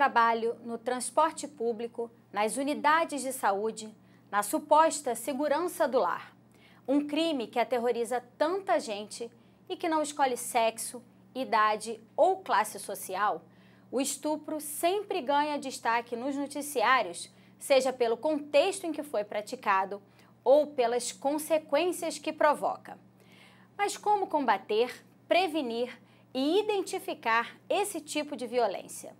trabalho no transporte público, nas unidades de saúde, na suposta segurança do lar. Um crime que aterroriza tanta gente e que não escolhe sexo, idade ou classe social, o estupro sempre ganha destaque nos noticiários, seja pelo contexto em que foi praticado ou pelas consequências que provoca. Mas como combater, prevenir e identificar esse tipo de violência?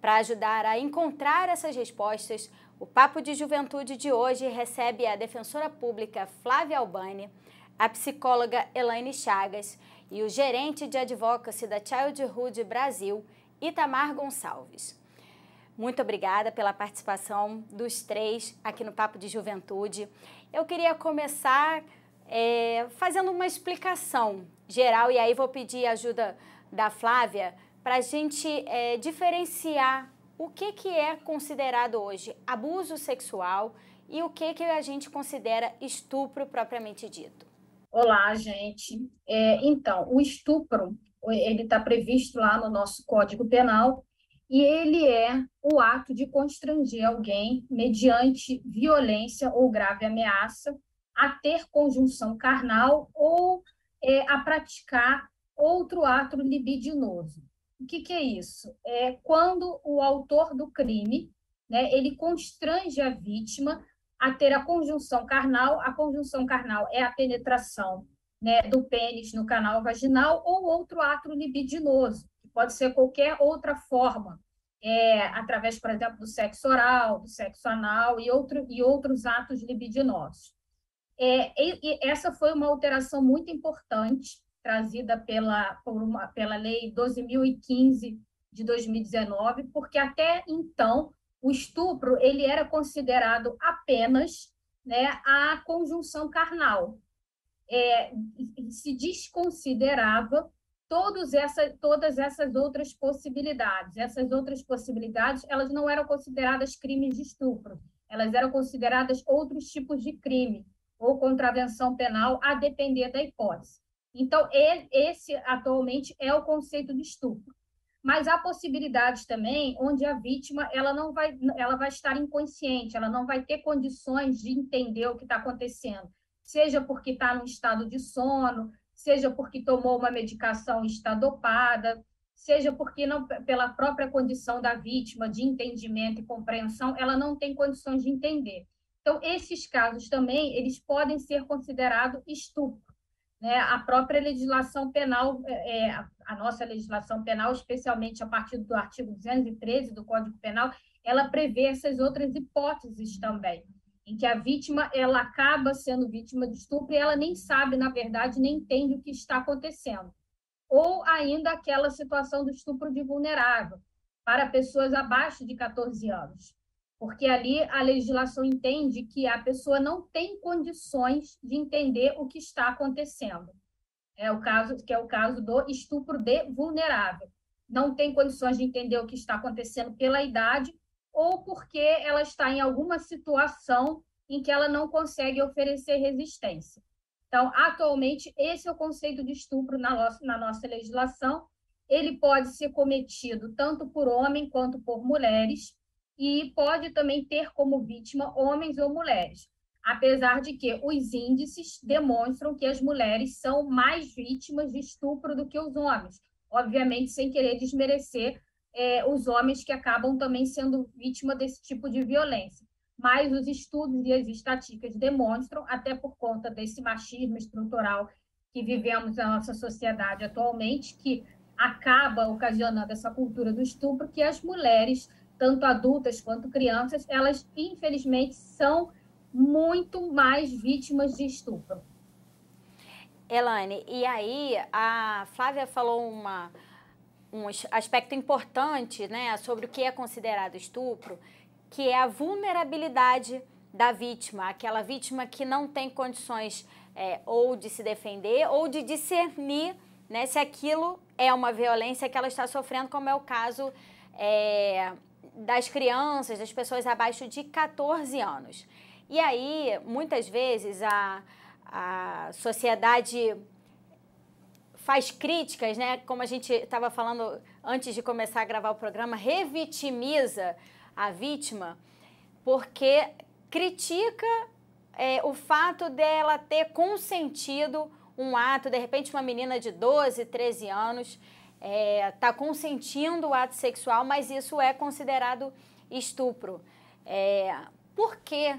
Para ajudar a encontrar essas respostas, o Papo de Juventude de hoje recebe a defensora pública Flávia Albani, a psicóloga Elaine Chagas e o gerente de advocacy da Childhood Brasil, Itamar Gonçalves. Muito obrigada pela participação dos três aqui no Papo de Juventude. Eu queria começar é, fazendo uma explicação geral e aí vou pedir a ajuda da Flávia para a gente é, diferenciar o que, que é considerado hoje abuso sexual e o que, que a gente considera estupro propriamente dito. Olá, gente. É, então, o estupro ele está previsto lá no nosso Código Penal e ele é o ato de constranger alguém mediante violência ou grave ameaça a ter conjunção carnal ou é, a praticar outro ato libidinoso. O que, que é isso? É quando o autor do crime, né, ele constrange a vítima a ter a conjunção carnal. A conjunção carnal é a penetração né, do pênis no canal vaginal ou outro ato libidinoso, que pode ser qualquer outra forma, é, através, por exemplo, do sexo oral, do sexo anal e, outro, e outros atos libidinosos. É, e, e essa foi uma alteração muito importante trazida pela, por uma, pela Lei 12.015 de 2019, porque até então o estupro ele era considerado apenas né, a conjunção carnal. É, se desconsiderava todos essa, todas essas outras possibilidades. Essas outras possibilidades elas não eram consideradas crimes de estupro, elas eram consideradas outros tipos de crime ou contravenção penal, a depender da hipótese. Então, esse atualmente é o conceito de estupro. Mas há possibilidades também onde a vítima ela não vai, ela vai estar inconsciente, ela não vai ter condições de entender o que está acontecendo, seja porque está num estado de sono, seja porque tomou uma medicação e está dopada, seja porque não, pela própria condição da vítima de entendimento e compreensão, ela não tem condições de entender. Então, esses casos também, eles podem ser considerados estupro né, a própria legislação penal, é, é a nossa legislação penal, especialmente a partir do artigo 213 do Código Penal, ela prevê essas outras hipóteses também, em que a vítima ela acaba sendo vítima de estupro e ela nem sabe, na verdade, nem entende o que está acontecendo. Ou ainda aquela situação do estupro de vulnerável, para pessoas abaixo de 14 anos porque ali a legislação entende que a pessoa não tem condições de entender o que está acontecendo. É o caso que é o caso do estupro de vulnerável. Não tem condições de entender o que está acontecendo pela idade ou porque ela está em alguma situação em que ela não consegue oferecer resistência. Então, atualmente, esse é o conceito de estupro na nossa, na nossa legislação. Ele pode ser cometido tanto por homem quanto por mulheres, e pode também ter como vítima homens ou mulheres, apesar de que os índices demonstram que as mulheres são mais vítimas de estupro do que os homens, obviamente sem querer desmerecer é, os homens que acabam também sendo vítima desse tipo de violência. Mas os estudos e as estatísticas demonstram, até por conta desse machismo estrutural que vivemos na nossa sociedade atualmente, que acaba ocasionando essa cultura do estupro, que as mulheres tanto adultas quanto crianças, elas infelizmente são muito mais vítimas de estupro. Elaine, e aí a Flávia falou uma, um aspecto importante né, sobre o que é considerado estupro, que é a vulnerabilidade da vítima, aquela vítima que não tem condições é, ou de se defender ou de discernir né, se aquilo é uma violência que ela está sofrendo, como é o caso é, das crianças, das pessoas abaixo de 14 anos. E aí, muitas vezes, a, a sociedade faz críticas, né? Como a gente estava falando antes de começar a gravar o programa, revitimiza a vítima, porque critica é, o fato dela ter consentido um ato, de repente uma menina de 12, 13 anos está é, tá consentindo o ato sexual, mas isso é considerado estupro. É, por que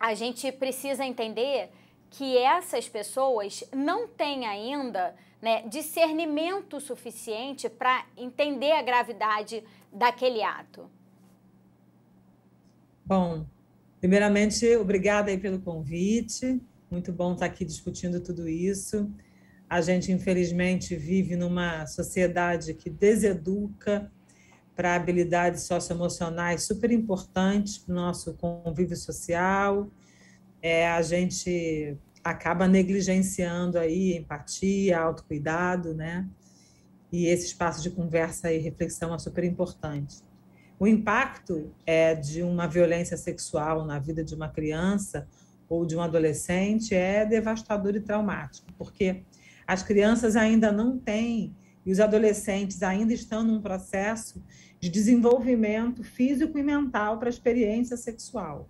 a gente precisa entender que essas pessoas não têm ainda né, discernimento suficiente para entender a gravidade daquele ato? Bom, primeiramente, obrigada aí pelo convite. Muito bom estar aqui discutindo tudo isso. A gente, infelizmente, vive numa sociedade que deseduca para habilidades socioemocionais super importantes para o nosso convívio social. É, a gente acaba negligenciando aí empatia, autocuidado, né? E esse espaço de conversa e reflexão é super importante. O impacto é de uma violência sexual na vida de uma criança ou de um adolescente é devastador e traumático, porque as crianças ainda não têm e os adolescentes ainda estão num processo de desenvolvimento físico e mental para a experiência sexual.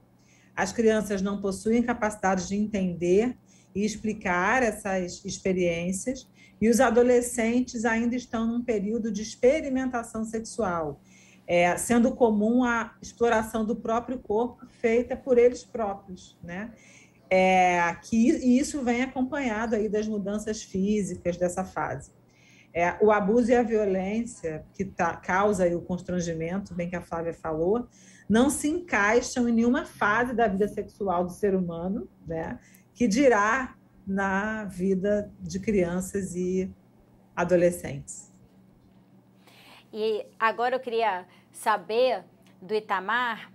As crianças não possuem capacidade de entender e explicar essas experiências, e os adolescentes ainda estão num período de experimentação sexual, é, sendo comum a exploração do próprio corpo feita por eles próprios, né? É, que, e isso vem acompanhado aí das mudanças físicas dessa fase. É, o abuso e a violência que tá, causa o constrangimento, bem que a Flávia falou, não se encaixam em nenhuma fase da vida sexual do ser humano, né? que dirá na vida de crianças e adolescentes. E agora eu queria saber do Itamar,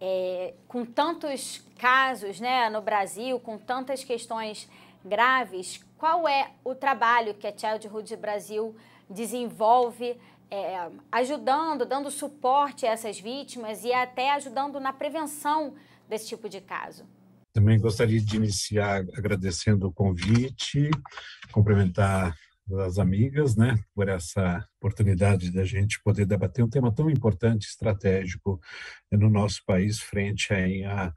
é, com tantos casos né, no Brasil, com tantas questões graves, qual é o trabalho que a Childhood Brasil desenvolve é, ajudando, dando suporte a essas vítimas e até ajudando na prevenção desse tipo de caso? Também gostaria de iniciar agradecendo o convite, cumprimentar as amigas, né, por essa oportunidade da gente poder debater um tema tão importante, estratégico no nosso país frente a,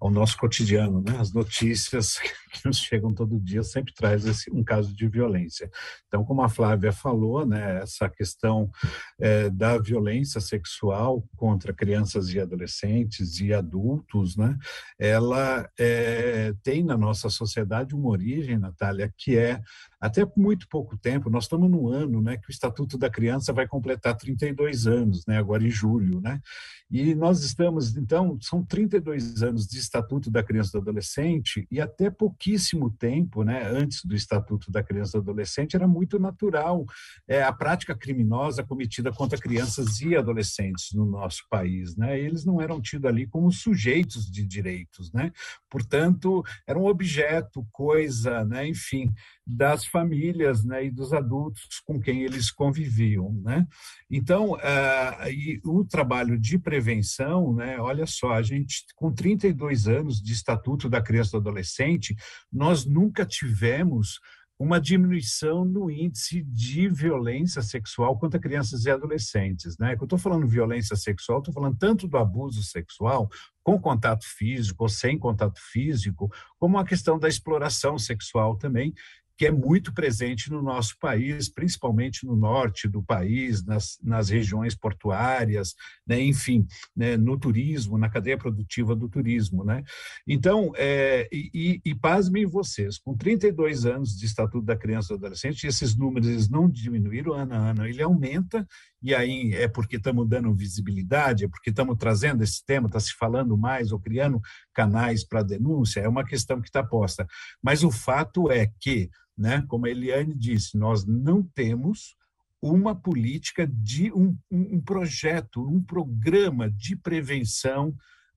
ao nosso cotidiano, né? As notícias que nos chegam todo dia sempre traz esse, um caso de violência. Então, como a Flávia falou, né, essa questão é, da violência sexual contra crianças e adolescentes e adultos, né? Ela é, tem na nossa sociedade uma origem, Natália, que é até muito pouco tempo. Nós estamos no ano, né, que o Estatuto Da Criança vai completar 32 anos, né, agora em julho, né? E nós estamos, então, são 32 anos de Estatuto da Criança e do Adolescente e até pouquíssimo tempo, né, antes do Estatuto da Criança e do Adolescente, era muito natural é, a prática criminosa cometida contra crianças e adolescentes no nosso país, né? Eles não eram tidos ali como sujeitos de direitos, né? Portanto, era um objeto, coisa, né, enfim, das famílias, né, e dos adultos com quem eles conviviam viviam, né? Então, uh, o trabalho de prevenção, né? Olha só, a gente com 32 anos de Estatuto da Criança e do Adolescente, nós nunca tivemos uma diminuição no índice de violência sexual contra crianças e adolescentes. Né? eu estou falando violência sexual, estou falando tanto do abuso sexual, com contato físico ou sem contato físico, como a questão da exploração sexual também, que é muito presente no nosso país, principalmente no norte do país, nas, nas regiões portuárias, né, enfim, né, no turismo, na cadeia produtiva do turismo. Né? Então, é, e, e pasmem vocês, com 32 anos de Estatuto da Criança e do Adolescente, esses números eles não diminuíram ano a ano, ele aumenta, e aí é porque estamos dando visibilidade, é porque estamos trazendo esse tema, está se falando mais ou criando canais para denúncia, é uma questão que está posta. Mas o fato é que né? Como a Eliane disse, nós não temos uma política de um, um, projeto, um programa de prevenção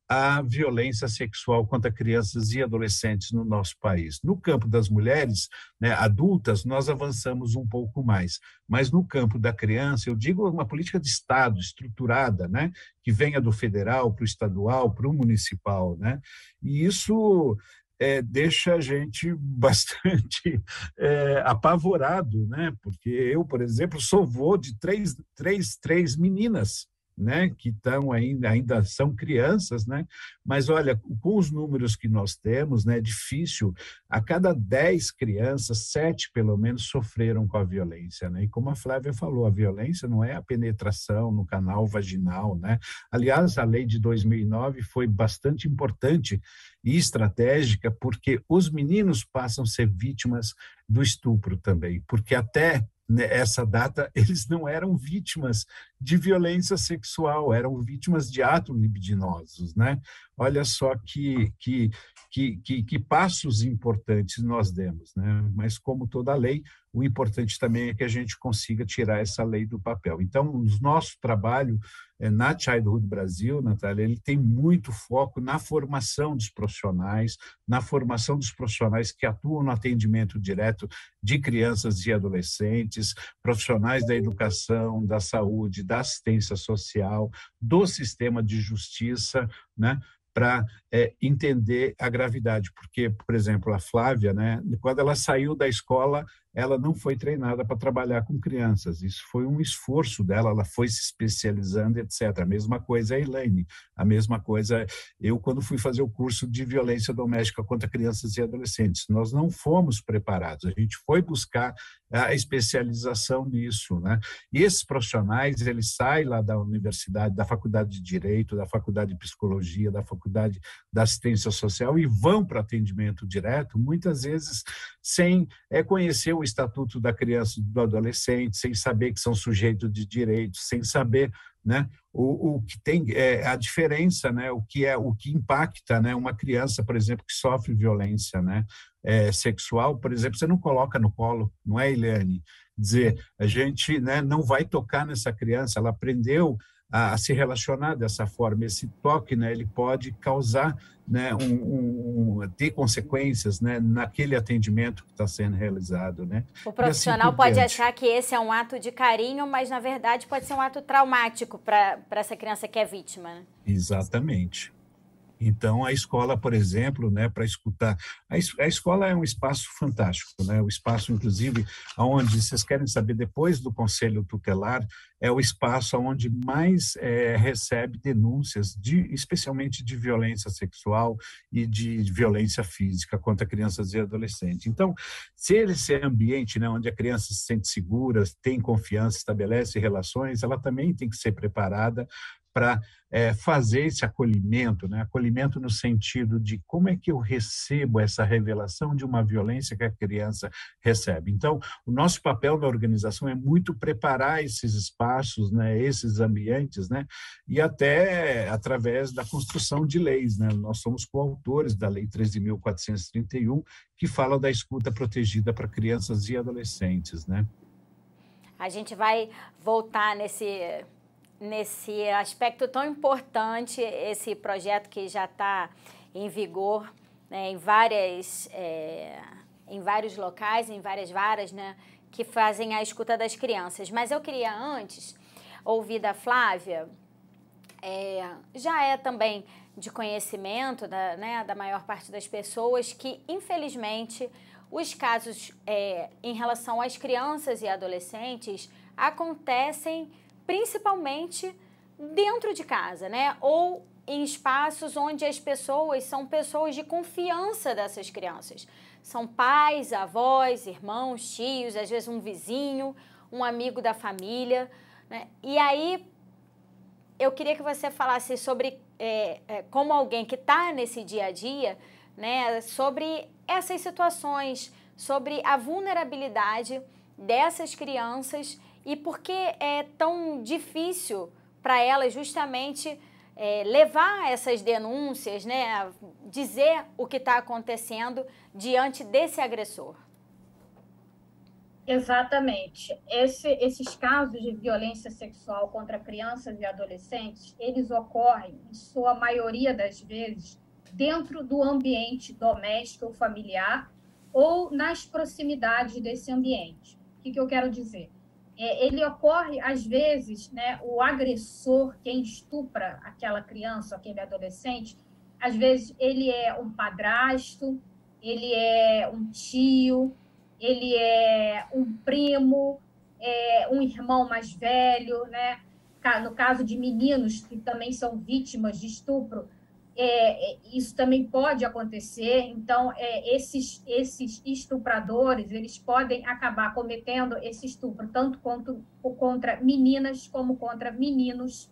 à violência sexual contra crianças e adolescentes no nosso país. No campo das mulheres né, adultas, nós avançamos um pouco mais, mas no campo da criança, eu digo uma política de Estado estruturada, né, que venha do federal para o estadual, para o municipal. Né, e isso é, deixa a gente bastante é, apavorado, né? Porque eu, por exemplo, sou vô de três, três, três meninas né, que estão ainda, ainda são crianças, né, mas olha, com os números que nós temos, né, é difícil, a cada dez crianças, sete pelo menos sofreram com a violência, né, e como a Flávia falou, a violência não é a penetração no canal vaginal, né, aliás, a lei de 2009 foi bastante importante e estratégica, porque os meninos passam a ser vítimas do estupro também, porque até nessa data, eles não eram vítimas de violência sexual, eram vítimas de atos libidinosos, né? Olha só que, que, que, que, que passos importantes nós demos, né? Mas como toda lei, o importante também é que a gente consiga tirar essa lei do papel. Então, o nosso trabalho é, na Childhood Brasil, Natália, ele tem muito foco na formação dos profissionais, na formação dos profissionais que atuam no atendimento direto de crianças e adolescentes, profissionais da educação, da saúde, da assistência social, do sistema de justiça, né? Para é, entender a gravidade, porque, por exemplo, a Flávia, né, quando ela saiu da escola, ela não foi treinada para trabalhar com crianças. Isso foi um esforço dela, ela foi se especializando, etc. A mesma coisa a Elaine, a mesma coisa eu quando fui fazer o curso de violência doméstica contra crianças e adolescentes. Nós não fomos preparados, a gente foi buscar a especialização nisso, né? E esses profissionais, eles saem lá da universidade, da faculdade de direito, da faculdade de psicologia, da faculdade da assistência social e vão para atendimento direto, muitas vezes sem é, conhecer o estatuto da criança e do adolescente, sem saber que são sujeitos de direitos, sem saber né, o, o que tem é, a diferença, né, o que é o que impacta, né, uma criança, por exemplo, que sofre violência, né, é, sexual, por exemplo, você não coloca no colo, não é, Eliane? Dizer, a gente, né, não vai tocar nessa criança, ela aprendeu a, a, se relacionar dessa forma. Esse toque, né, ele pode causar, né, um, um, ter consequências, né, naquele atendimento que está sendo realizado, né. O assim profissional assim pode achar que esse é um ato de carinho, mas na verdade pode ser um ato traumático para essa criança que é vítima. Né? Exatamente. Então, a escola, por exemplo, né, para escutar, a, a, escola é um espaço fantástico, né, o espaço, inclusive, onde vocês querem saber depois do conselho tutelar, é o espaço onde mais é, recebe denúncias, de, especialmente de violência sexual e de violência física contra crianças e adolescentes. Então, se esse ambiente, né, onde a criança se sente segura, tem confiança, estabelece relações, ela também tem que ser preparada para é, fazer esse acolhimento, né? acolhimento no sentido de como é que eu recebo essa revelação de uma violência que a criança recebe. Então, o nosso papel na organização é muito preparar esses espaços, né? esses ambientes, né? e até através da construção de leis. Né? Nós somos coautores da Lei 13.431, que fala da escuta protegida para crianças e adolescentes. Né? A gente vai voltar nesse nesse aspecto tão importante, esse projeto que já está em vigor né, em, várias, é, em vários locais, em várias varas, né, que fazem a escuta das crianças. Mas eu queria antes ouvir da Flávia, é, já é também de conhecimento da, né, da maior parte das pessoas que, infelizmente, os casos é, em relação às crianças e adolescentes acontecem principalmente dentro de casa, né? Ou em espaços onde as pessoas são pessoas de confiança dessas crianças. São pais, avós, irmãos, tios, às vezes um vizinho, um amigo da família. Né? E aí eu queria que você falasse sobre é, é, como alguém que está nesse dia a dia, né, sobre essas situações, sobre a vulnerabilidade dessas crianças e por que é tão difícil para elas justamente é, levar essas denúncias, né, dizer o que está acontecendo diante desse agressor? Exatamente. Esse, esses casos de violência sexual contra crianças e adolescentes, eles ocorrem, em sua maioria das vezes, dentro do ambiente doméstico ou familiar ou nas proximidades desse ambiente. O que, que eu quero dizer? É, ele ocorre, às vezes, né, o agressor, quem estupra aquela criança, aquele adolescente, às vezes ele é um padrasto, ele é um tio, ele é um primo, é um irmão mais velho, né? No caso de meninos que também são vítimas de estupro, é, é, isso também pode acontecer. Então, é, esses, esses estupradores, eles podem acabar cometendo esse estupro tanto contra meninas como contra meninos.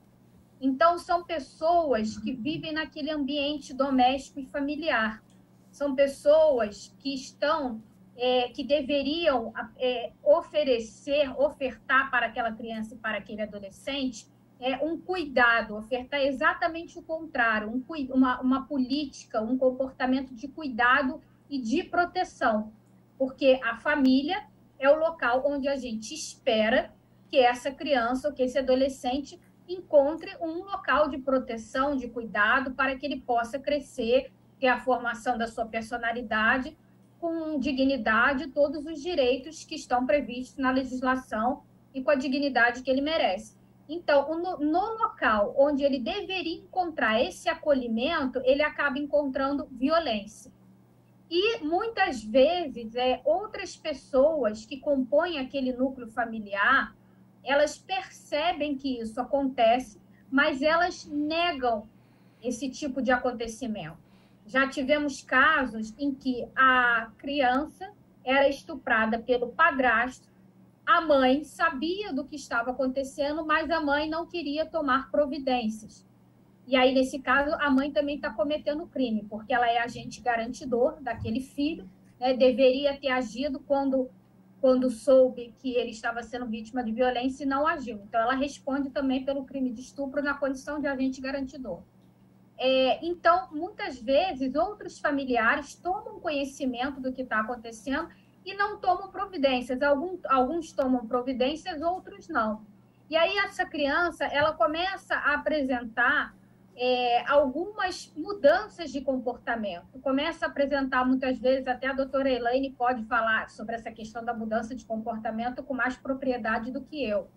Então, são pessoas que vivem naquele ambiente doméstico e familiar. São pessoas que estão, é, que deveriam é, oferecer, ofertar para aquela criança e para aquele adolescente é, um cuidado, ofertar exatamente o contrário, um, uma, uma política, um comportamento de cuidado e de proteção, porque a família é o local onde a gente espera que essa criança ou que esse adolescente encontre um local de proteção, de cuidado, para que ele possa crescer, ter a formação da sua personalidade com dignidade, todos os direitos que estão previstos na legislação e com a dignidade que ele merece. Então, no, local onde ele deveria encontrar esse acolhimento, ele acaba encontrando violência. E muitas vezes, é, outras pessoas que compõem aquele núcleo familiar, elas percebem que isso acontece, mas elas negam esse tipo de acontecimento. Já tivemos casos em que a criança era estuprada pelo padrasto a mãe sabia do que estava acontecendo, mas a mãe não queria tomar providências. E aí, nesse caso, a mãe também está cometendo crime, porque ela é agente garantidor daquele filho, né? deveria ter agido quando, quando soube que ele estava sendo vítima de violência e não agiu. Então, ela responde também pelo crime de estupro na condição de agente garantidor. É, então, muitas vezes, outros familiares tomam conhecimento do que está acontecendo e não tomam providências. Alguns, alguns tomam providências, outros não. E aí essa criança, ela começa a apresentar é, algumas mudanças de comportamento. Começa a apresentar, muitas vezes, até a doutora Elaine pode falar sobre essa questão da mudança de comportamento com mais propriedade do que eu.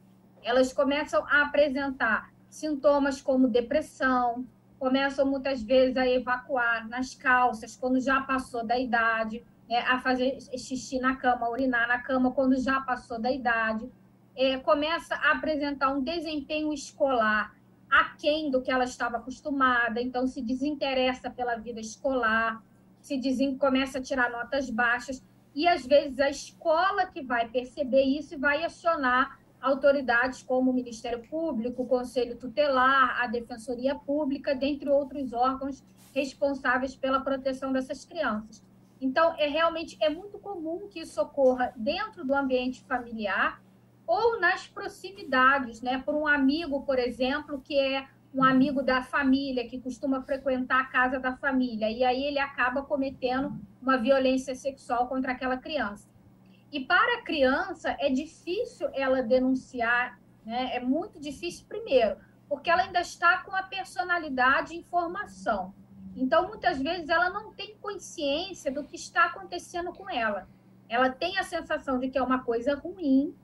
Elas começam a apresentar sintomas como depressão, começam muitas vezes a evacuar nas calças quando já passou da idade, é, a fazer xixi na cama, urinar na cama quando já passou da idade, é, começa a apresentar um desempenho escolar aquém do que ela estava acostumada, então se desinteressa pela vida escolar, se desen... começa a tirar notas baixas, e às vezes a escola que vai perceber isso e vai acionar autoridades como o Ministério Público, o Conselho Tutelar, a Defensoria Pública, dentre outros órgãos responsáveis pela proteção dessas crianças. Então, é realmente é muito comum que isso ocorra dentro do ambiente familiar ou nas proximidades, né? Por um amigo, por exemplo, que é um amigo da família que costuma frequentar a casa da família e aí ele acaba cometendo uma violência sexual contra aquela criança. E para a criança é difícil ela denunciar, né? É muito difícil primeiro, porque ela ainda está com a personalidade em formação. Então, muitas vezes, ela não tem consciência do que está acontecendo com ela. Ela tem a sensação de que é uma coisa ruim,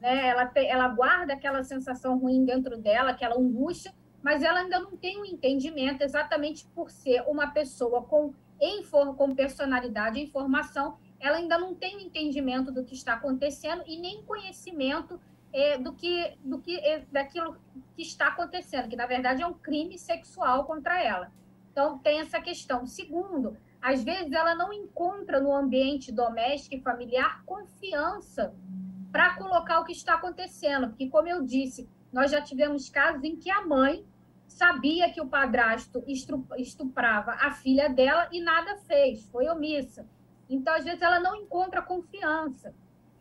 né? ela, ela guarda aquela sensação ruim dentro dela, aquela angústia, mas ela ainda não tem um entendimento, exatamente por ser uma pessoa com, com personalidade e informação, ela ainda não tem o um entendimento do que está acontecendo e nem conhecimento é, do que, do que é, daquilo que está acontecendo, que na verdade é um crime sexual contra ela. Então, tem essa questão. Segundo, às vezes ela não encontra no ambiente doméstico e familiar confiança para colocar o que está acontecendo. Porque, como eu disse, nós já tivemos casos em que a mãe sabia que o padrasto estuprava a filha dela e nada fez, foi omissa. Então, às vezes, ela não encontra confiança.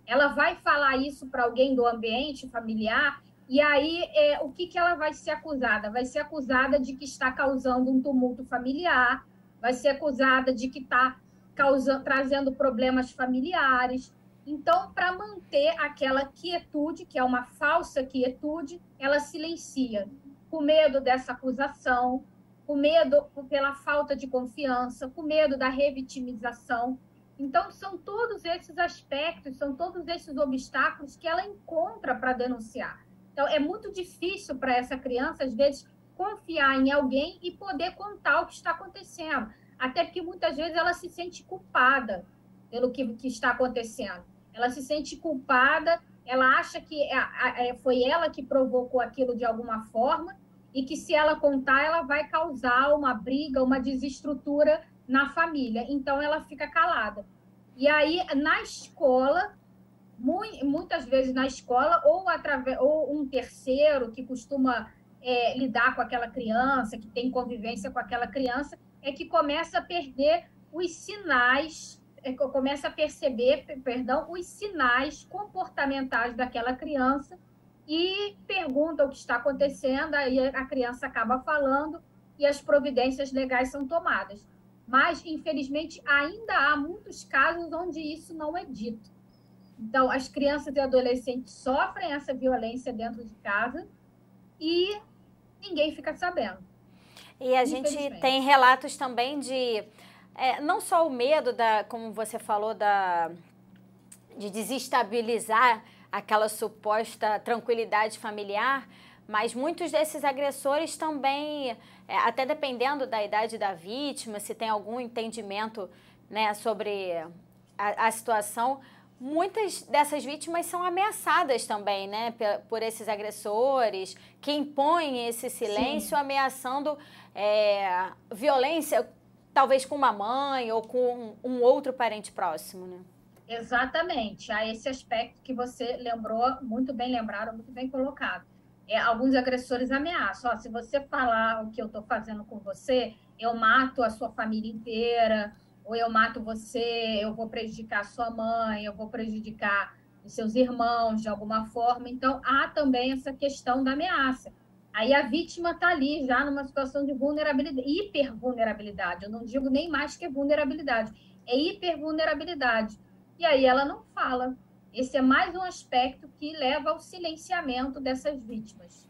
Ela vai falar isso para alguém do ambiente familiar e aí, é, o que, que ela vai ser acusada? Vai ser acusada de que está causando um tumulto familiar, vai ser acusada de que está causando, trazendo problemas familiares. Então, para manter aquela quietude, que é uma falsa quietude, ela silencia, com medo dessa acusação, com medo pela falta de confiança, com medo da revitimização. Então, são todos esses aspectos, são todos esses obstáculos que ela encontra para denunciar. Então, é muito difícil para essa criança, às vezes, confiar em alguém e poder contar o que está acontecendo. Até porque muitas vezes ela se sente culpada pelo que, que está acontecendo. Ela se sente culpada, ela acha que é, é, foi ela que provocou aquilo de alguma forma e que se ela contar, ela vai causar uma briga, uma desestrutura na família. Então ela fica calada. E aí, na escola, muitas vezes na escola, ou, através, ou um terceiro que costuma é, lidar com aquela criança, que tem convivência com aquela criança, é que começa a perder os sinais, é começa a perceber, perdão, os sinais comportamentais daquela criança e pergunta o que está acontecendo, aí a criança acaba falando e as providências legais são tomadas. Mas, infelizmente, ainda há muitos casos onde isso não é dito. Então, as crianças e adolescentes sofrem essa violência dentro de casa e ninguém fica sabendo. E a gente tem relatos também de é, não só o medo da, como você falou, da de desestabilizar aquela suposta tranquilidade familiar, mas muitos desses agressores também, é, até dependendo da idade da vítima, se tem algum entendimento né, sobre a, a situação, muitas dessas vítimas são ameaçadas também, né, por esses agressores que impõem esse silêncio, Sim. ameaçando é, violência, talvez com uma mãe ou com um outro parente próximo, né? Exatamente. Há esse aspecto que você lembrou, muito bem lembrado, muito bem colocado. É, alguns agressores ameaçam. Ó, se você falar o que eu estou fazendo com você, eu mato a sua família inteira, ou eu mato você, eu vou prejudicar sua mãe, eu vou prejudicar os seus irmãos de alguma forma. Então, há também essa questão da ameaça. Aí a vítima está ali já numa situação de vulnerabilidade, hipervulnerabilidade. Eu não digo nem mais que vulnerabilidade, é hipervulnerabilidade. E aí ela não fala. Esse é mais um aspecto que leva ao silenciamento dessas vítimas.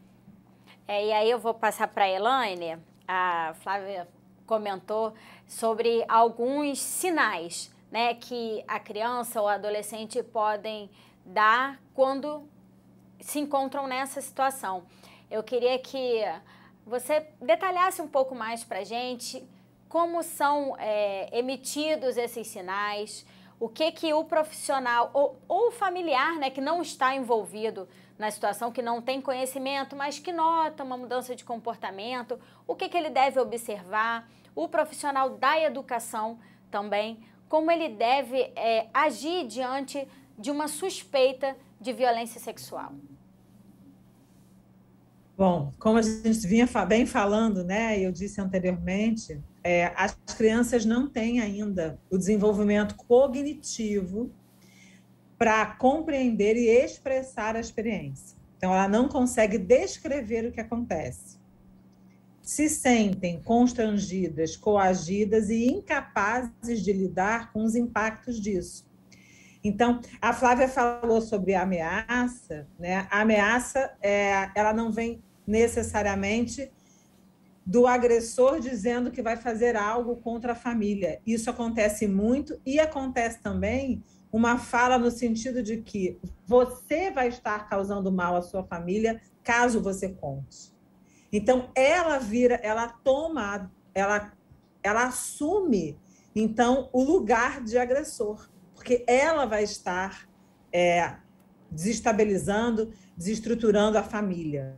É, e aí eu vou passar para a Elaine. A Flávia comentou sobre alguns sinais né, que a criança ou adolescente podem dar quando se encontram nessa situação. Eu queria que você detalhasse um pouco mais para a gente como são é, emitidos esses sinais, o que que o profissional ou, ou o familiar, né, que não está envolvido na situação, que não tem conhecimento, mas que nota uma mudança de comportamento, o que que ele deve observar, o profissional da educação também, como ele deve é, agir diante de uma suspeita de violência sexual. Bom, como a gente vinha bem falando, né, eu disse anteriormente, é, as crianças não têm ainda o desenvolvimento cognitivo para compreender e expressar a experiência. Então, ela não consegue descrever o que acontece. Se sentem constrangidas, coagidas e incapazes de lidar com os impactos disso. Então, a Flávia falou sobre ameaça, né? A ameaça, é, ela não vem necessariamente do agressor dizendo que vai fazer algo contra a família. Isso acontece muito e acontece também uma fala no sentido de que você vai estar causando mal à sua família caso você conte. Então ela vira, ela toma, ela ela assume então o lugar de agressor, porque ela vai estar é, desestabilizando, desestruturando a família.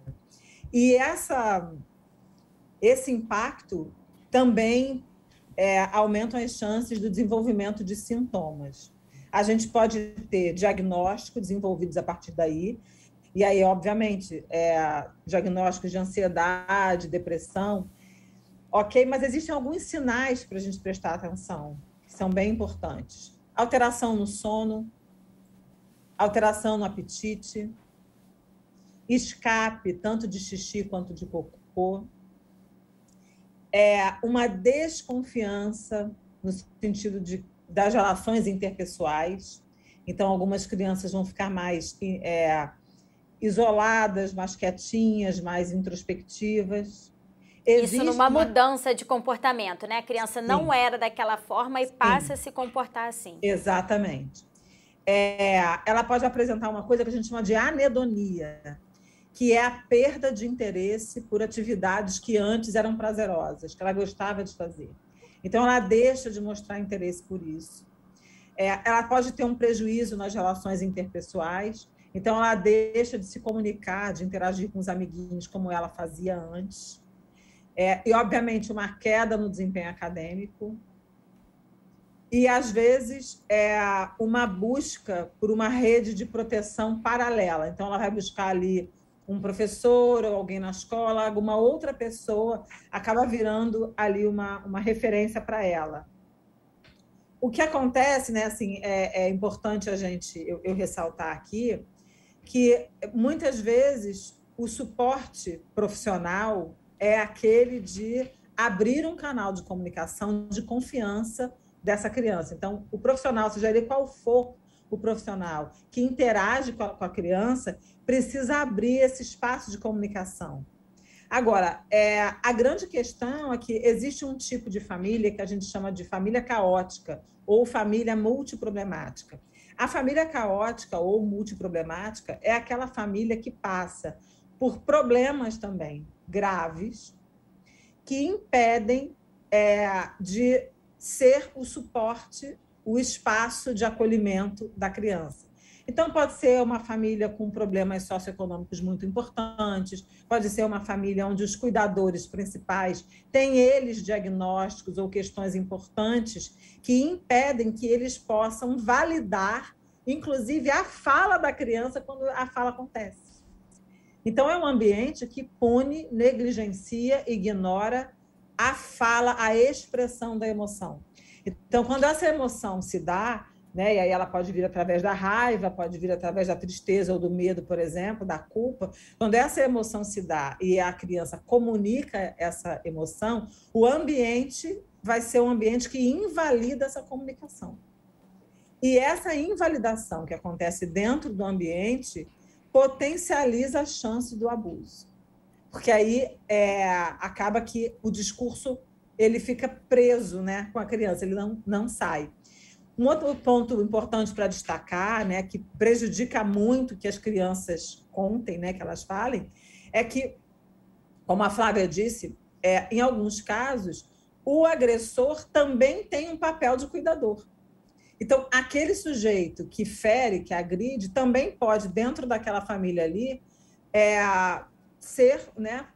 E essa, esse impacto também é, aumentam as chances do desenvolvimento de sintomas. A gente pode ter diagnóstico desenvolvidos a partir daí, e aí, obviamente, é, diagnósticos de ansiedade, depressão, ok, mas existem alguns sinais para a gente prestar atenção, que são bem importantes. Alteração no sono, alteração no apetite, escape, tanto de xixi quanto de cocô, é uma desconfiança no sentido de, das relações interpessoais. Então, algumas crianças vão ficar mais é, isoladas, mais quietinhas, mais introspectivas. Existe Isso numa uma... mudança de comportamento, né? A criança Sim. não era daquela forma e Sim. passa a se comportar assim. Exatamente. É, ela pode apresentar uma coisa que a gente chama de anedonia, que é a perda de interesse por atividades que antes eram prazerosas, que ela gostava de fazer. Então, ela deixa de mostrar interesse por isso. É, ela pode ter um prejuízo nas relações interpessoais, então ela deixa de se comunicar, de interagir com os amiguinhos como ela fazia antes. É, e, obviamente, uma queda no desempenho acadêmico. E, às vezes, é uma busca por uma rede de proteção paralela. Então, ela vai buscar ali um professor ou alguém na escola, alguma outra pessoa acaba virando ali uma, uma referência para ela. O que acontece, né, assim, é, é importante a gente eu, eu ressaltar aqui que muitas vezes o suporte profissional é aquele de abrir um canal de comunicação de confiança dessa criança. Então, o profissional, seja ele qual for o profissional que interage com a, com a criança, precisa abrir esse espaço de comunicação. Agora, é, a grande questão é que existe um tipo de família que a gente chama de família caótica ou família multiproblemática. A família caótica ou multiproblemática é aquela família que passa por problemas também graves que impedem é, de ser o suporte, o espaço de acolhimento da criança. Então, pode ser uma família com problemas socioeconômicos muito importantes, pode ser uma família onde os cuidadores principais têm eles diagnósticos ou questões importantes que impedem que eles possam validar, inclusive, a fala da criança quando a fala acontece. Então, é um ambiente que pune, negligencia, ignora a fala, a expressão da emoção. Então, quando essa emoção se dá, né? E aí ela pode vir através da raiva, pode vir através da tristeza ou do medo, por exemplo, da culpa. Quando essa emoção se dá e a criança comunica essa emoção, o ambiente vai ser um ambiente que invalida essa comunicação. E essa invalidação que acontece dentro do ambiente potencializa a chance do abuso. Porque aí é, acaba que o discurso ele fica preso né, com a criança, ele não, não sai. Um outro ponto importante para destacar, né, que prejudica muito que as crianças contem, né, que elas falem, é que, como a Flávia disse, é, em alguns casos, o agressor também tem um papel de cuidador. Então, aquele sujeito que fere, que agride, também pode, dentro daquela família ali, é, ser né,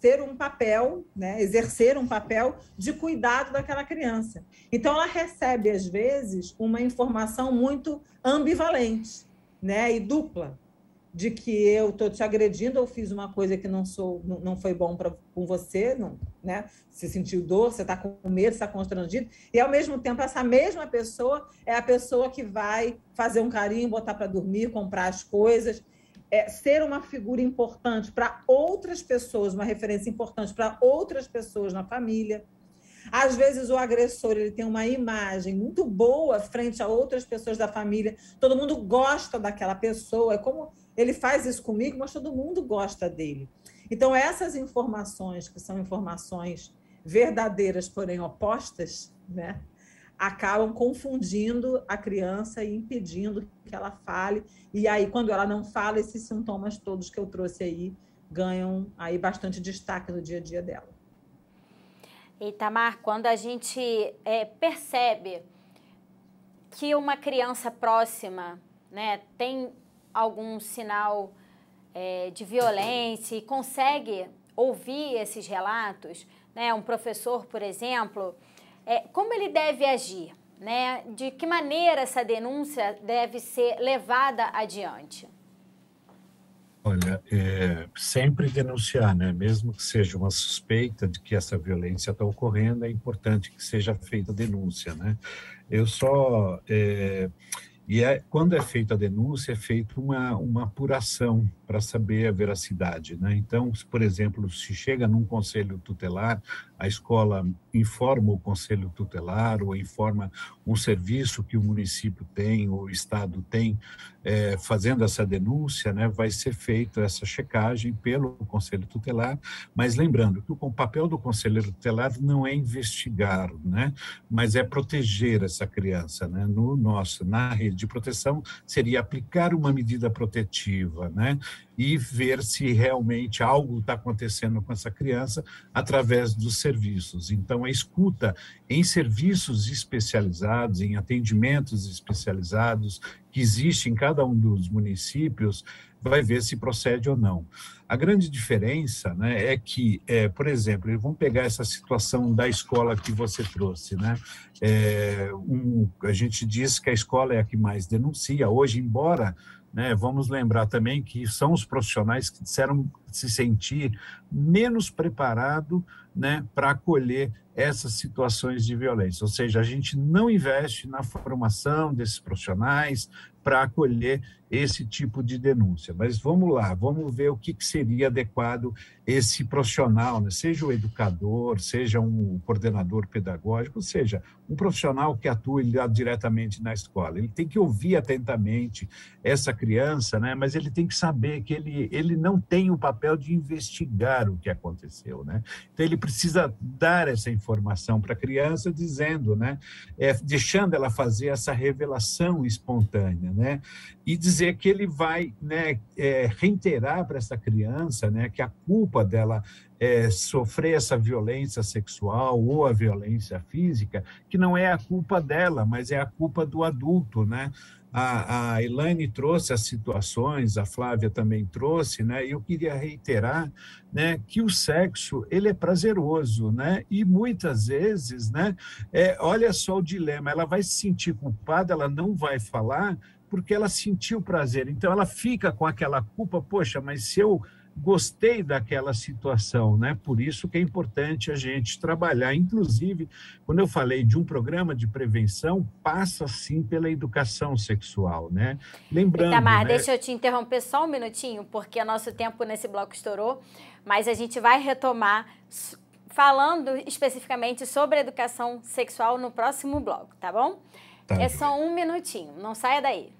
ter um papel, né, exercer um papel de cuidado daquela criança. Então, ela recebe, às vezes, uma informação muito ambivalente né, e dupla, de que eu estou te agredindo ou fiz uma coisa que não sou não, não foi bom para com você, não, né? Você sentiu dor, você está com medo, está constrangido, e ao mesmo tempo essa mesma pessoa é a pessoa que vai fazer um carinho, botar para dormir, comprar as coisas é, ser uma figura importante para outras pessoas, uma referência importante para outras pessoas na família. Às vezes o agressor ele tem uma imagem muito boa frente a outras pessoas da família. Todo mundo gosta daquela pessoa. É como ele faz isso comigo, mas todo mundo gosta dele. Então essas informações que são informações verdadeiras, porém opostas, né? Acabam confundindo a criança e impedindo que ela fale. E aí, quando ela não fala, esses sintomas todos que eu trouxe aí ganham aí bastante destaque no dia a dia dela. Itamar, quando a gente é, percebe que uma criança próxima né, tem algum sinal é, de violência e consegue ouvir esses relatos, né, um professor, por exemplo, é, como ele deve agir? Né? De que maneira essa denúncia deve ser levada adiante? Olha, é, sempre denunciar, né? mesmo que seja uma suspeita de que essa violência está ocorrendo, é importante que seja feita a denúncia. Né? Eu só. É, e é, quando é feita a denúncia, é feita uma, uma apuração para saber a veracidade. Né? Então, por exemplo, se chega num conselho tutelar, a escola informa o conselho tutelar ou informa um serviço que o município tem ou o estado tem, é, fazendo essa denúncia, né, vai ser feita essa checagem pelo conselho tutelar, mas lembrando que o papel do conselho tutelar não é investigar, né, mas é proteger essa criança, né, no nosso, na rede de proteção seria aplicar uma medida protetiva, né, e ver se realmente algo está acontecendo com essa criança através dos serviços. Então, a escuta em serviços especializados, em atendimentos especializados, que existe em cada um dos municípios, vai ver se procede ou não. A grande diferença né, é que, é, por exemplo, vamos pegar essa situação da escola que você trouxe. Né? É, um, a gente diz que a escola é a que mais denuncia. Hoje, embora né, vamos lembrar também que são os profissionais que disseram se sentir menos preparado né, para acolher essas situações de violência. Ou seja, a gente não investe na formação desses profissionais para acolher esse tipo de denúncia. Mas vamos lá, vamos ver o que, que seria adequado esse profissional, né? seja o educador, seja um coordenador pedagógico, seja um profissional que atue diretamente na escola. Ele tem que ouvir atentamente essa criança, né? mas ele tem que saber que ele, ele não tem o papel de investigar o que aconteceu. Né? Então, ele precisa dar essa informação para a criança, dizendo, né? É, deixando ela fazer essa revelação espontânea, né? e dizer que ele vai né, é, reiterar para essa criança né, que a culpa dela é, sofrer essa violência sexual ou a violência física, que não é a culpa dela, mas é a culpa do adulto, né? A, a Elaine trouxe as situações, a Flávia também trouxe, né? Eu queria reiterar, né, que o sexo ele é prazeroso, né? E muitas vezes, né? É, olha só o dilema, ela vai se sentir culpada, ela não vai falar porque ela sentiu prazer. Então ela fica com aquela culpa, poxa, mas se eu gostei daquela situação, né? Por isso que é importante a gente trabalhar. Inclusive, quando eu falei de um programa de prevenção, passa sim pela educação sexual, né? Lembrando. Itamar, né? deixa eu te interromper só um minutinho, porque nosso tempo nesse bloco estourou, mas a gente vai retomar falando especificamente sobre educação sexual no próximo bloco, tá bom? Tá. É só um minutinho, não saia daí.